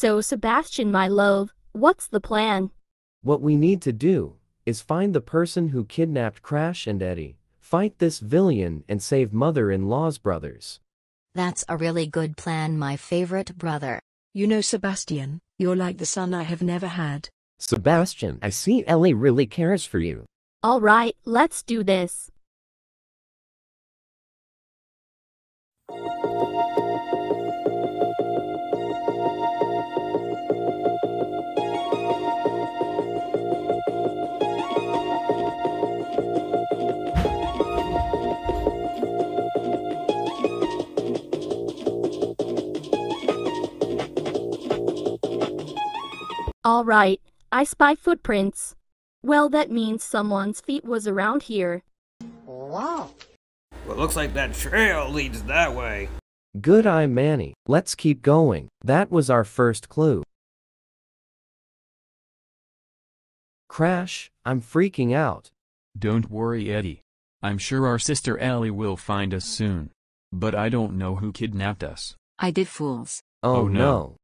So Sebastian my love, what's the plan? What we need to do is find the person who kidnapped Crash and Eddie, fight this villain and save mother-in-law's brothers. That's a really good plan, my favorite brother. You know, Sebastian, you're like the son I have never had. Sebastian, I see Ellie really cares for you. Alright, let's do this. Alright, I spy footprints. Well, that means someone's feet was around here. Wow. Well, looks like that trail leads that way. Good eye Manny, let's keep going. That was our first clue. Crash, I'm freaking out. Don't worry Eddie. I'm sure our sister Ellie will find us soon. But I don't know who kidnapped us. I did fools. Oh, Oh, no. no.